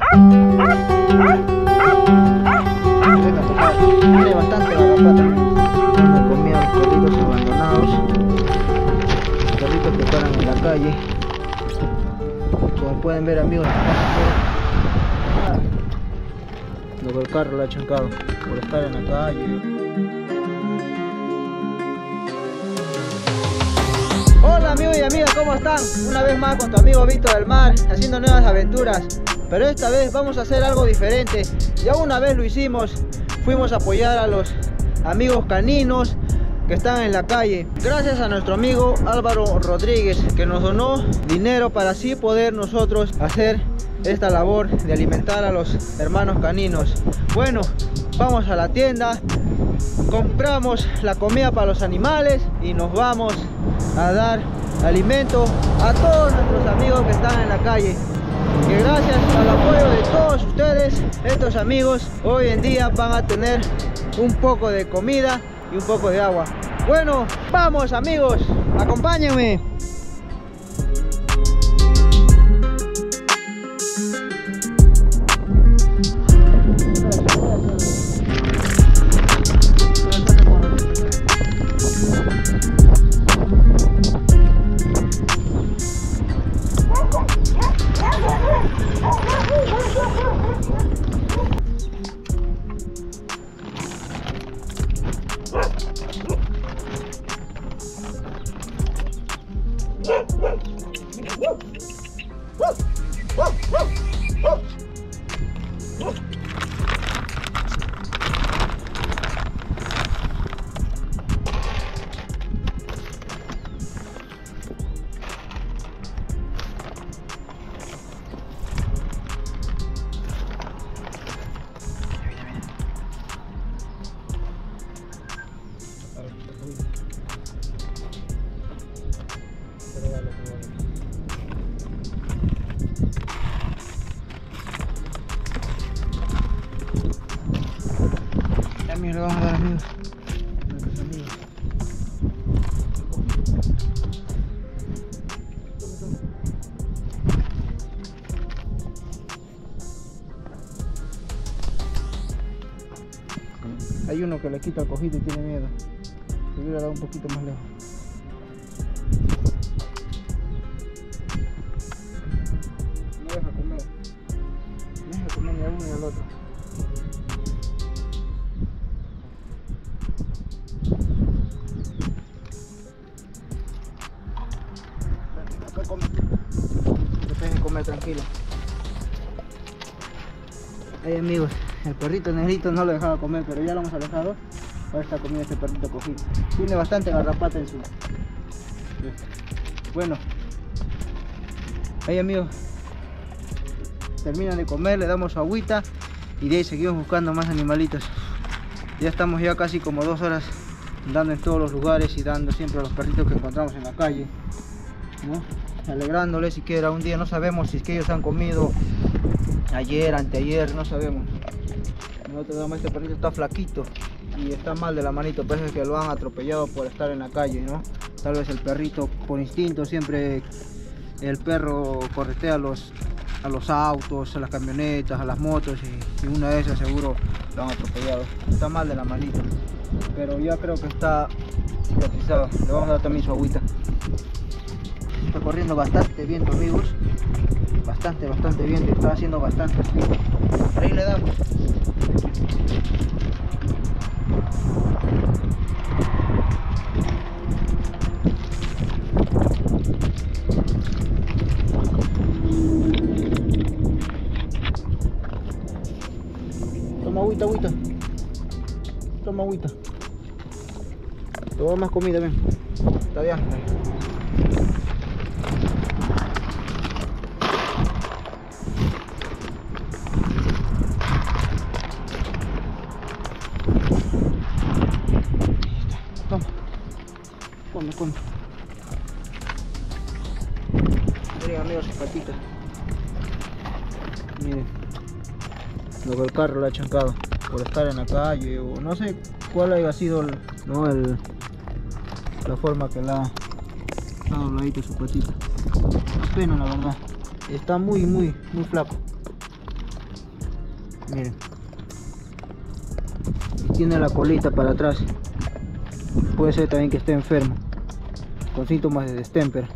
Tiene bastante garrapata. Una comida los perritos abandonados. Los perritos que paran en la calle. Como pueden ver amigos, luego el carro lo ha chancado por estar en la calle. Hola amigos y amigas, ¿cómo están? Una vez más con tu amigo Víctor del Mar, haciendo nuevas aventuras. Pero esta vez vamos a hacer algo diferente. Ya una vez lo hicimos, fuimos a apoyar a los amigos caninos que están en la calle. Gracias a nuestro amigo Álvaro Rodríguez que nos donó dinero para así poder nosotros hacer esta labor de alimentar a los hermanos caninos. Bueno, vamos a la tienda, compramos la comida para los animales y nos vamos a dar alimento a todos nuestros amigos que están en la calle gracias al apoyo de todos ustedes, estos amigos hoy en día van a tener un poco de comida y un poco de agua. Bueno, vamos amigos, acompáñenme. Vamos a dar amigos. Hay uno que le quita el cojito y tiene miedo. Se hubiera dado un poquito más lejos. Amigos, el perrito negrito no lo dejaba comer, pero ya lo hemos alejado. Ahora está comiendo este perrito cogido. Tiene bastante garrapata en su. Bueno. Ahí amigos. Terminan de comer, le damos agüita y de ahí seguimos buscando más animalitos. Ya estamos ya casi como dos horas dando en todos los lugares y dando siempre a los perritos que encontramos en la calle. ¿no? Alegrándoles siquiera un día, no sabemos si es que ellos han comido ayer, anteayer, no sabemos. Nosotros vemos este perrito está flaquito y está mal de la manito, parece que lo han atropellado por estar en la calle, ¿no? Tal vez el perrito por instinto siempre el perro corretea a los a los autos, a las camionetas, a las motos y, y una de esas seguro lo han atropellado. Está mal de la manito, pero ya creo que está cicatrizado. Le vamos a dar también su agüita. Está corriendo bastante viento amigos. Bastante, bastante viento. Está haciendo bastante. Ahí le damos. Toma agüita, agüita. Toma agüita. Toma más comida, ven. Está bien. Miren amigos sus patitas. Miren. Luego el carro lo ha chancado por estar en la calle o no sé cuál haya sido el- ¿no? el, la forma que la ha dobladito su patita. Es pena la verdad. Está muy muy muy flaco. Miren. Y tiene la colita para atrás. Puede ser también que esté enfermo. Con síntomas de destemper.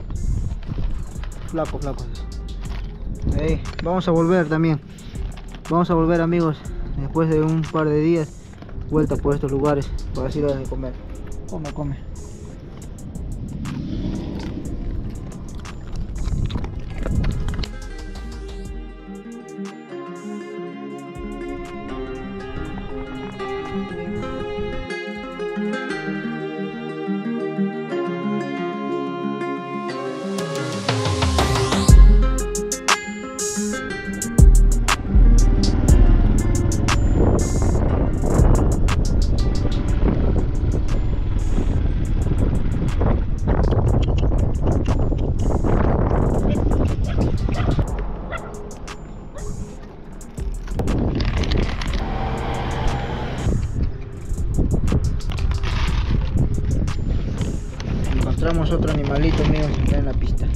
Flaco, flaco. Vamos a volver también. Vamos a volver amigos. Después de un par de días. Vuelta por estos lugares. Para así de comer. Come, come. Encontramos otro animalito mío está en la pista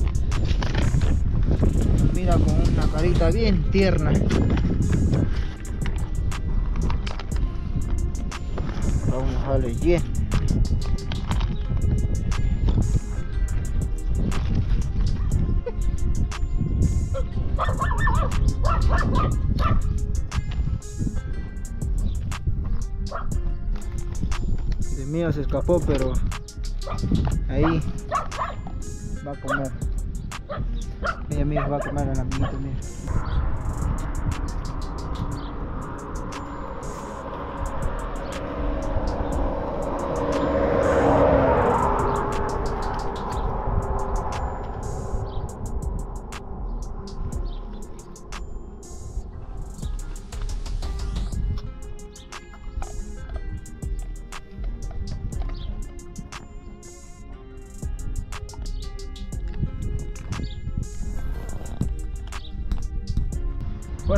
mira con una carita bien tierna vamos a darle yeah. de mío se escapó pero ahí. Va a comer. Mira mira va a comer al amiguito mira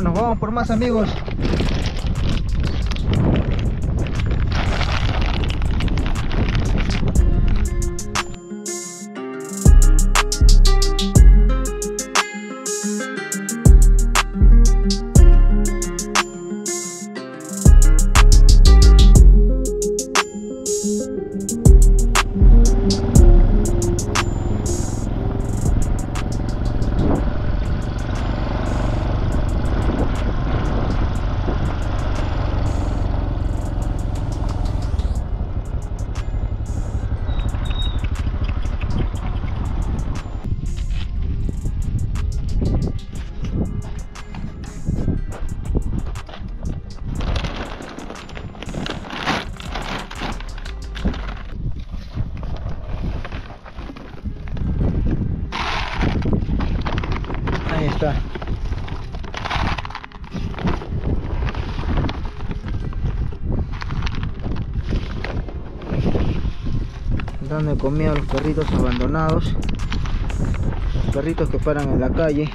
Bueno, vamos por más amigos. Ahí está. Dando comida a los perritos abandonados. Los perritos que paran en la calle.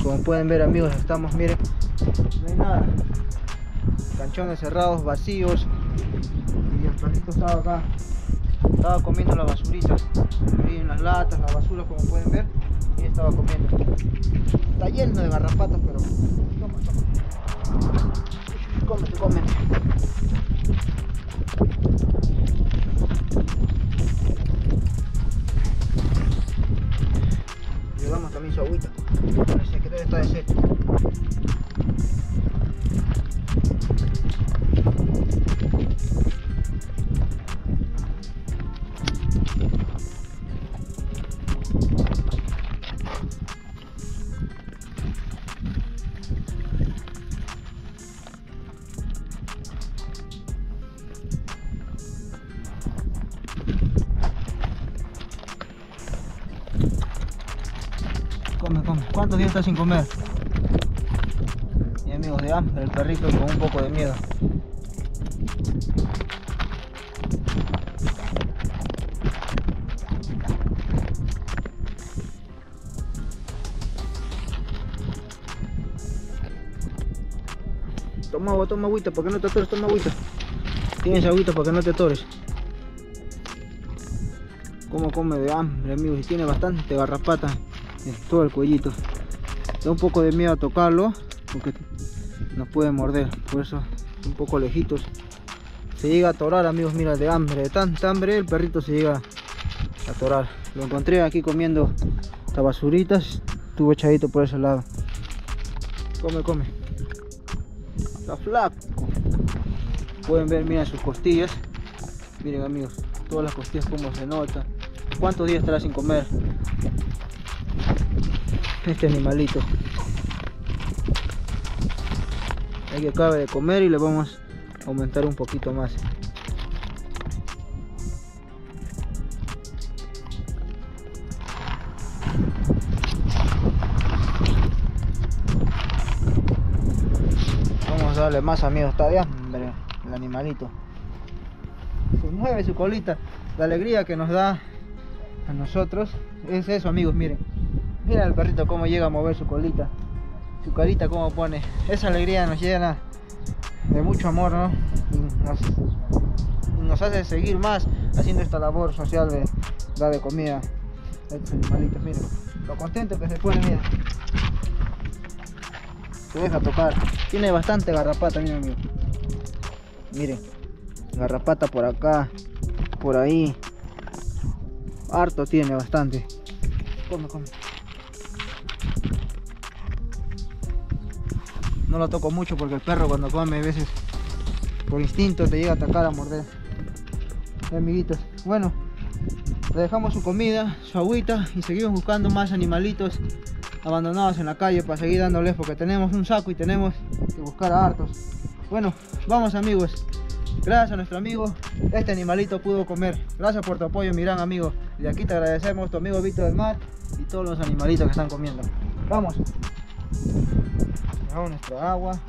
Como pueden ver amigos, estamos, miren, no hay nada. Canchones cerrados, vacíos. Y el perrito estaba acá. Estaba comiendo la basurita. Ahí en las latas, la basura como pueden ver y estaba comiendo. Está lleno de garrapatas, pero toma, toma. Cómete. Le damos también su agüita. Parece que debe estar deshecho. Come, ¿Cuántos días está sin comer? Y amigos de hambre, el perrito con un poco de miedo. Toma agua, toma agüita, para que no te atores, toma agüita. Tienes agüita para que no te atores. Como come de hambre, amigos, y tiene bastante garrapata todo el cuellito. Da un poco de miedo a tocarlo, porque nos puede morder. Por eso un poco lejitos. Se llega a atorar amigos mira de hambre de tanta hambre el perrito se llega a atorar. Lo encontré aquí comiendo estas basuritas estuvo echadito por ese lado. Come come. Está flaco. Pueden ver miren sus costillas. Miren amigos todas las costillas como se nota. Cuántos días estará sin comer este animalito. Hay que acabe de comer y le vamos a aumentar un poquito más. Vamos a darle más amigos está de hambre el animalito. Se mueve su colita la alegría que nos da a nosotros. Es eso amigos miren miren el perrito cómo llega a mover su colita. Su carita como pone. Esa alegría nos llena de mucho amor ¿no? y nos, hace seguir más haciendo esta labor social de dar de comida a estos animalitos. Miren lo contento que se pone miren se deja tocar. Tiene bastante garrapata miren amigo. Miren garrapata por acá por ahí. Harto tiene bastante. Come come no lo toco mucho porque el perro cuando come a veces por instinto te llega a atacar a morder. ¿Eh, amiguitos. Bueno le dejamos su comida su agüita y seguimos buscando más animalitos abandonados en la calle para seguir dándoles porque tenemos un saco y tenemos que buscar a hartos. Bueno vamos amigos. Gracias a nuestro amigo este animalito pudo comer. Gracias por tu apoyo mi gran amigo. Y aquí te agradecemos tu amigo Víctor del Mar y todos los animalitos que están comiendo. Vamos Dejamos nuestra agua.